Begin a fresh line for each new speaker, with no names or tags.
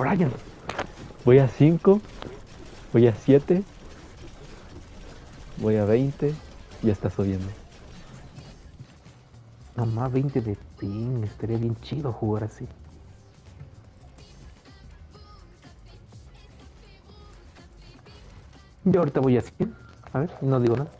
Brian. Voy a 5. Voy a 7. Voy a 20. Ya está subiendo.
Nomás 20 de ping. Estaría bien chido jugar así. Yo ahorita voy a 100. A ver, no digo nada.